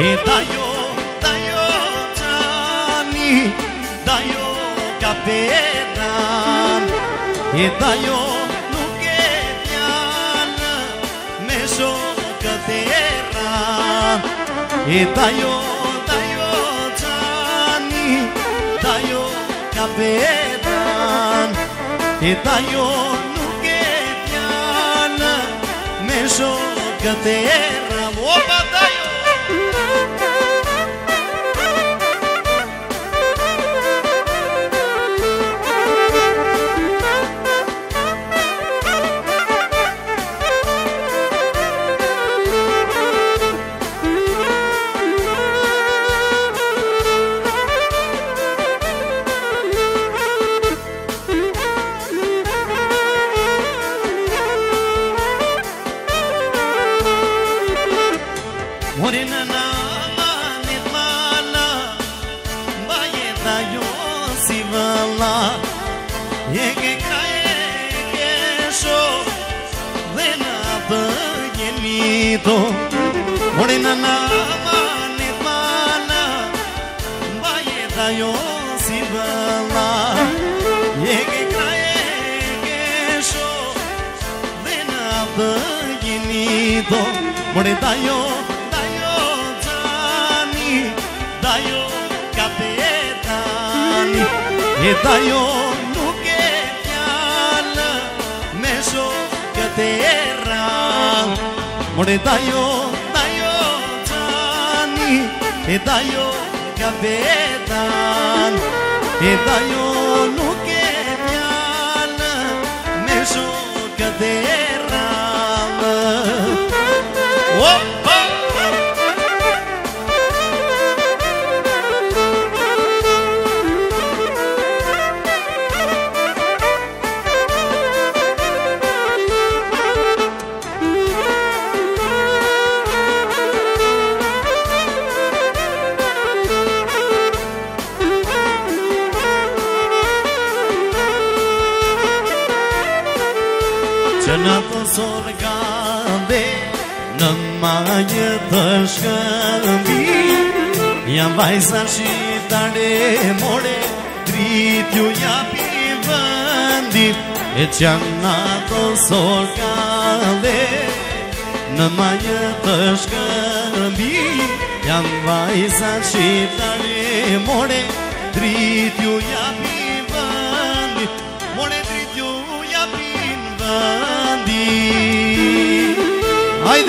italiani, daio capetan, itaio nuketian, meso katerra, itaio daio txani, daio capetan, itaio nuketian, meso katerra, Jeta jo nuk e fjallë Me shokë këtë e rranë Mërë da jo, da qani jo, E da jo ka vetan E da Në të sorë gambe Në majë të shkëmbi Jam vajsa shqitare more Dritë ju japi vëndit E që janë në të sorë gambe Në majë të shkëmbi Jam vajsa shqitare more Dritë ju japi vëndit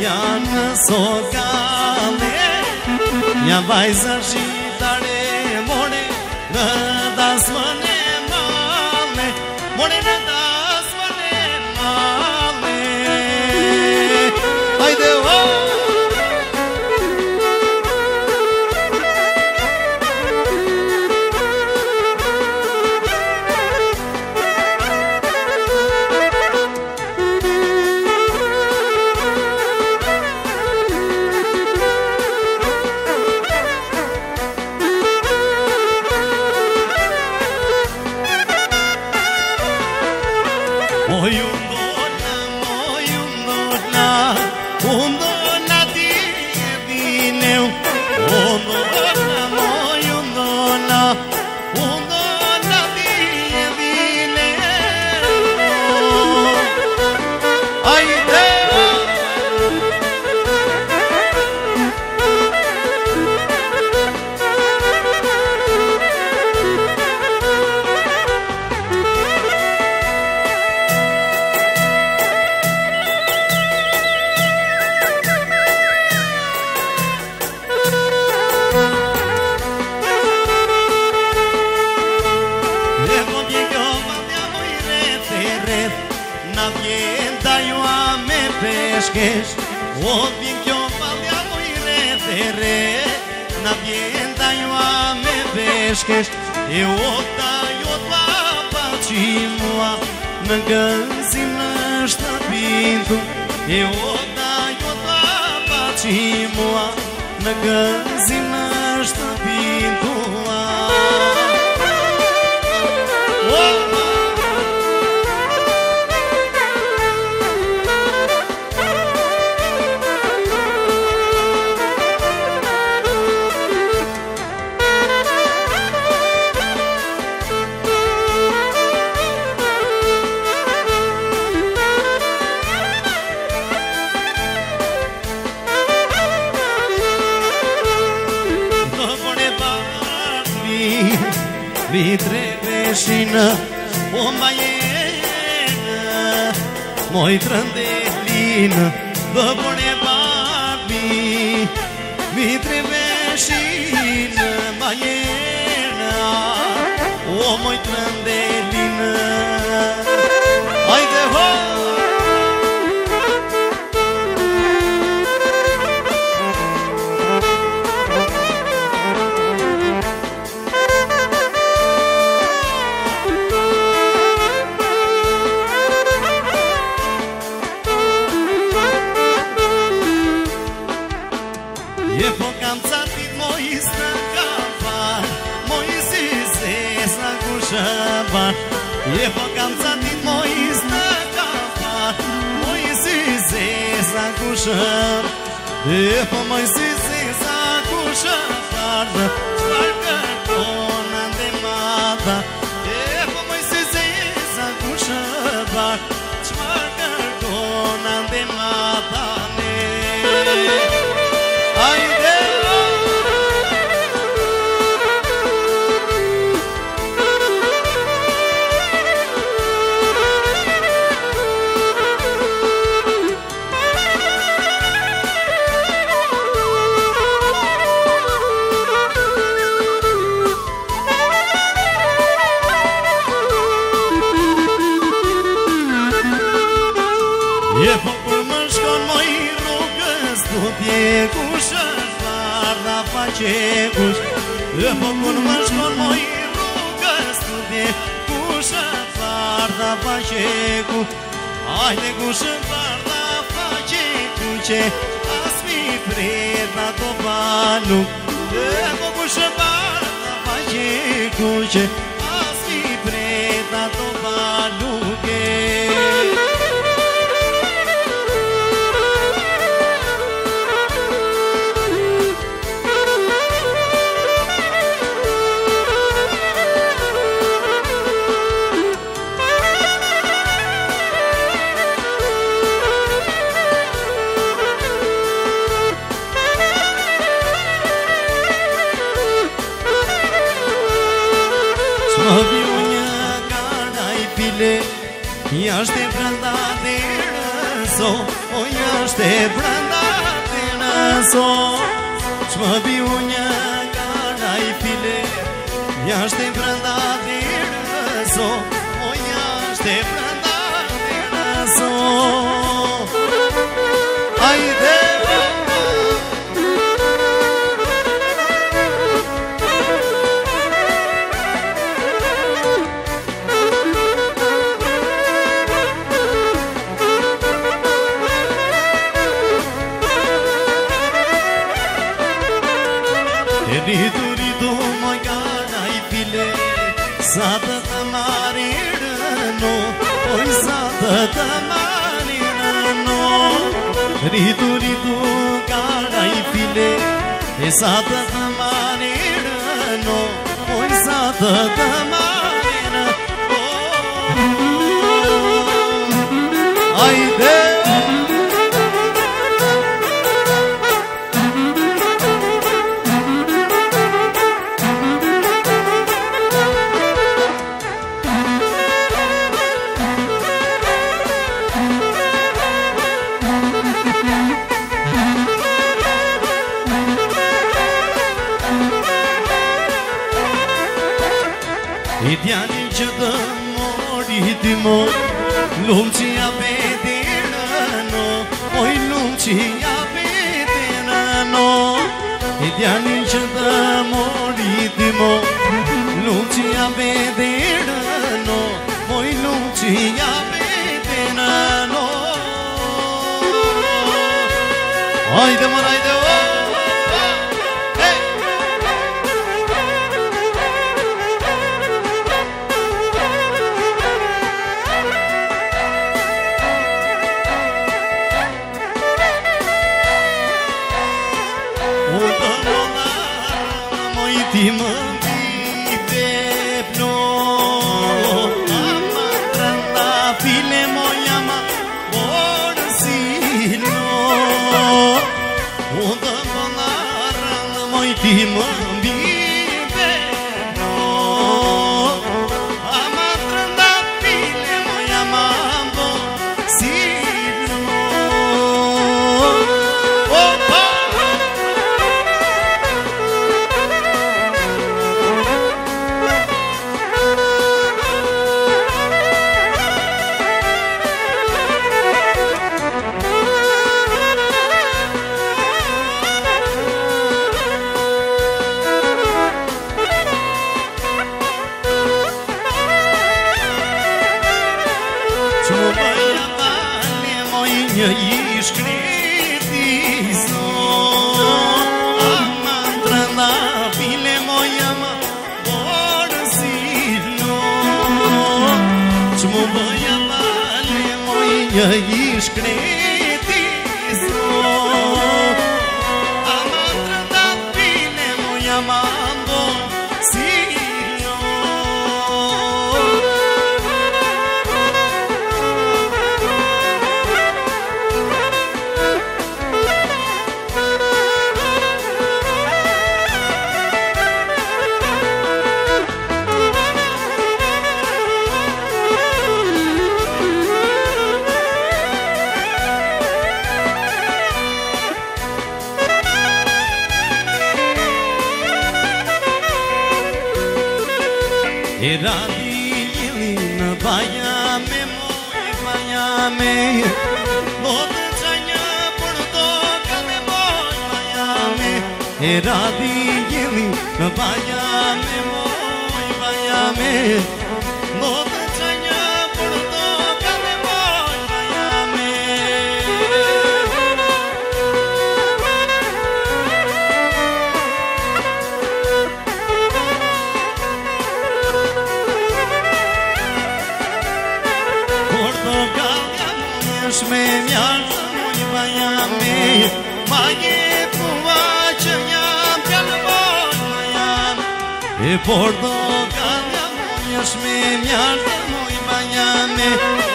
Ja në ne, sot ka le ne. Ja vajza shi deschis Ότι πιο παλιά μου ηρεύερε Να πιέντα ιωά με βέσκες E ota iota está Mă Eu stăpindu E ota iota pacimua Mă găsinești Moj trandeli në kafa Je po kam zati moj i kafa Moj si zi za kushar Je po moj si zi za kushar Je po moj si zi za kushar Έχω κορμά στο μοϊρού καστούδε Κούσα φάρδα παχέκου Άιντε κούσα φάρδα παχέκου Και ας μη φρέτα το πάνω Έχω κούσα φάρδα παχέκου Και tamaniano ritu ritu kadai pile e sata tamaniano oi sata tamaniano Mediani që dhe mori di mo Lumë që ja beti në no Oj lumë që ja beti në no Mediani që dhe mori di mo Lumë që ja beti në no Oj lumë Una luna mai timă një i kriti so Ama të rënda file moja ma borë si no Që mu bëja pale moj një ish kriti Πειράδει γελίνα βαγιάμε μόη βαγιάμε Μόνο τσανιά πορτό κάμε μόη βαγιάμε Πειράδει γελίνα βαγιάμε μόη βαγιάμε mi Magi puvaçayam Kalboyayam E pordo Kalboyas mi Mjarda moj Miami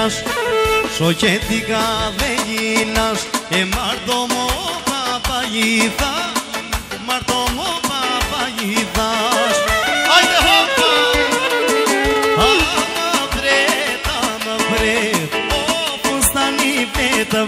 γυρνάς Σοκέτικα δεν γυρνάς Ε μου παπαγίδα Μαρτωμό παπαγίδα Άνατρε τα μαυρέ Όπως τα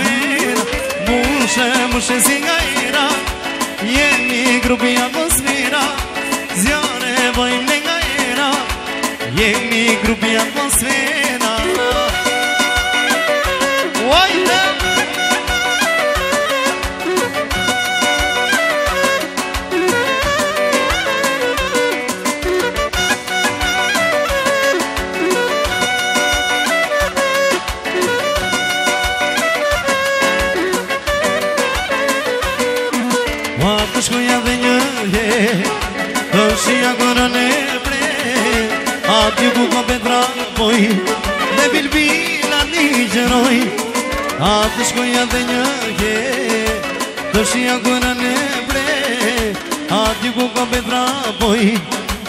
atmosfera Muszę, muszę singaira Jeni grubi atmosfera Zjone vojim negaira Jeni grubi atmosfera A të shkoja dhe një ke Të shia kërë në pre A t'i ku ka petra poj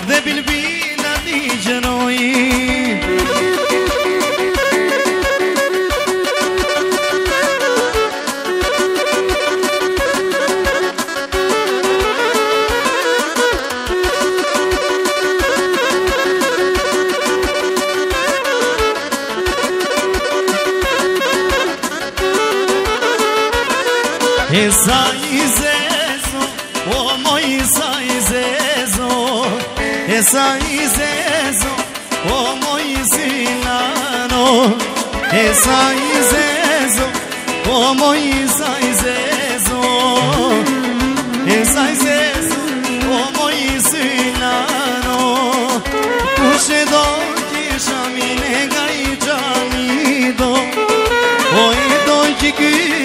Dhe bilbina një qëroj A të shkoja një ke Esa izezo, o moj Isa izezo Esa izezo, o moj zinano Esa izezo, o moj Isa izezo Esa izezo, o moj zinano Kuše do kisha mi ne gaj džamido Oje dođi kisha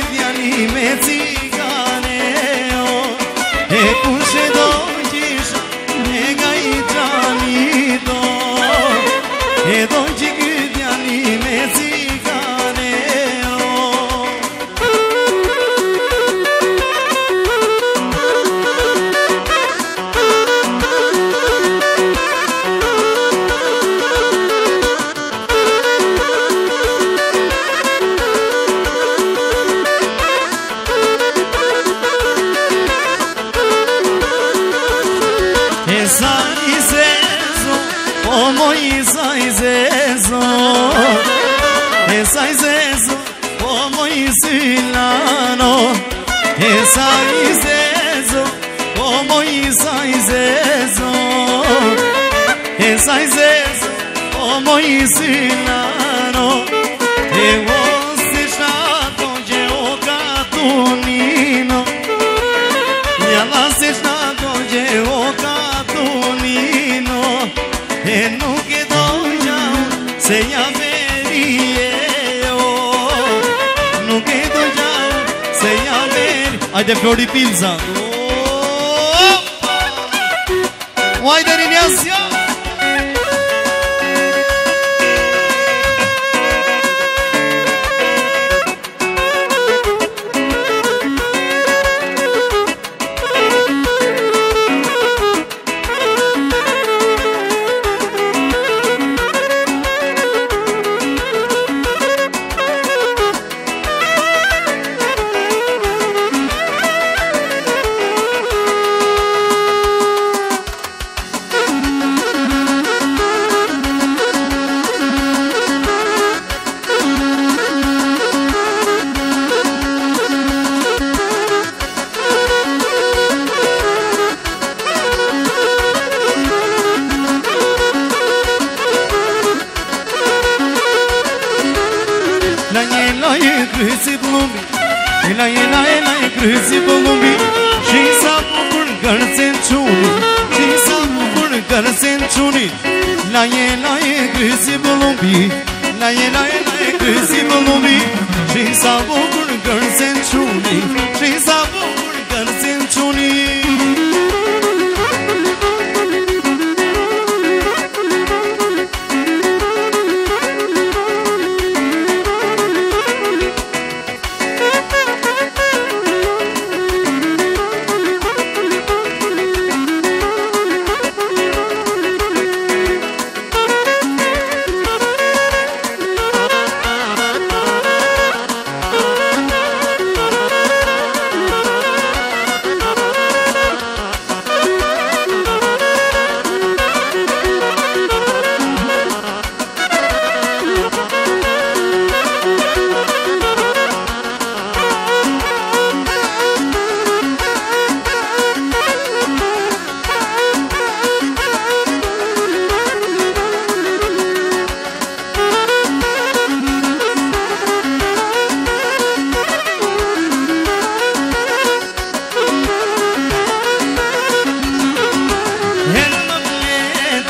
Hedefli Olimpiyim zango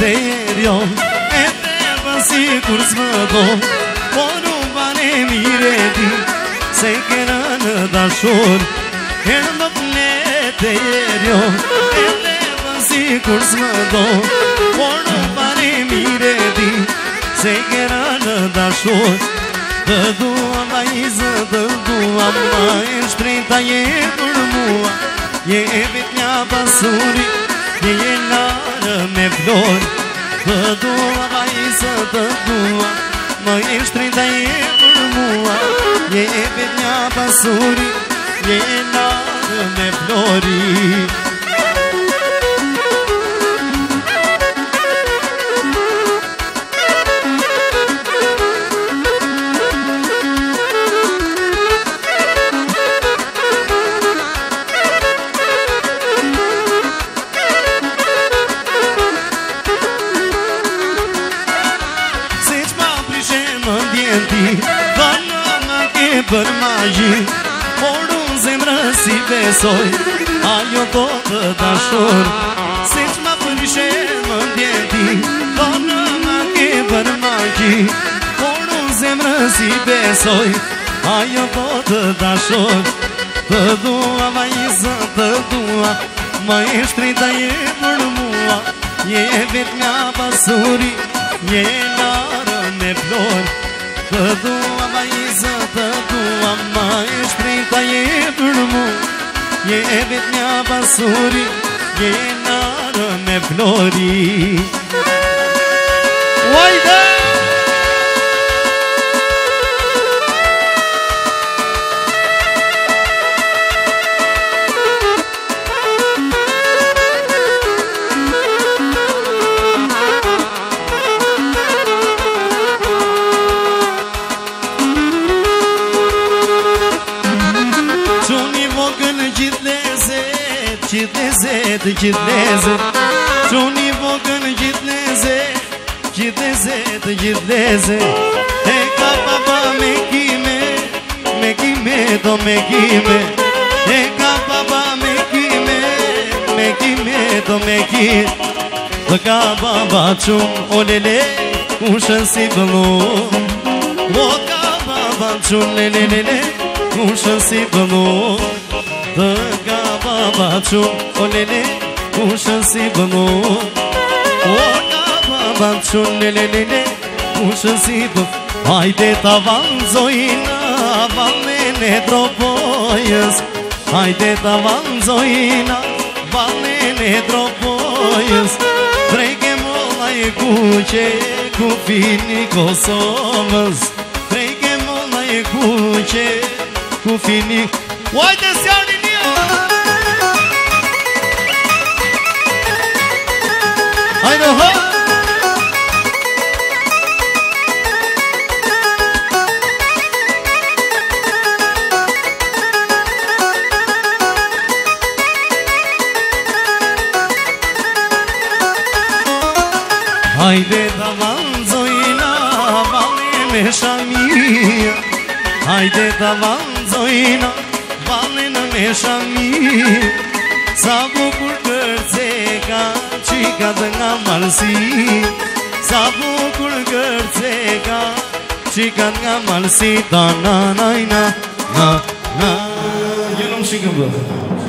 derion E të ebën si kur s'më do Po në bane mire ti Se kena në dashur E në do të derion E të ebën si kur s'më do Po në bane mire ti Se kena në dashur Dë dua ma i zë dë dua ma E shprejta je për mua Je e vit një pasurit Je e nga me vloj Të dua ka i së të dua Më e shtrejnë i e për mua Je e për një pasuri Je e nga me vloj besoj, a do të po dashur Se që më përshë më djeti, do po në më ke për maki Por në zemrë si besoj, Ajo do po të dashur Të dua, ma i zë të dua, ma i shtri të je për mua Je vit nga pasuri, je larën e plor Të dua, ma i zë të dua, ma i shtri të je për mua Je e një basuri Je e narë me flori Uajde! gjithë gjithë leze Qoni vogën gjithë leze të gjithë leze E ka baba me kime Me kime do me kime E ka baba me kime Me kime do me kime Dhe ka papa qumë O lele U shën si pëllu O ka baba qumë Lele lele U shën ka papa qumë O kushën si bënu O ka ma banë qënë në Hajde ta vanë zojina vanë në në Hajde ta vanë zojina vanë në në dropojës Prejke mola e kuqe ku fini Kosovës Prejke mola e kuqe ku fini Uajte sjarë Hãy I know her. Haydi davan zoyla bale meşamiya Haydi davan zoyla bale meşamiya Sabu ka nga malsi Sa bukur gërce ka Që nga malsi Ta na na na na na Gjënëm shikëm dhe Gjënëm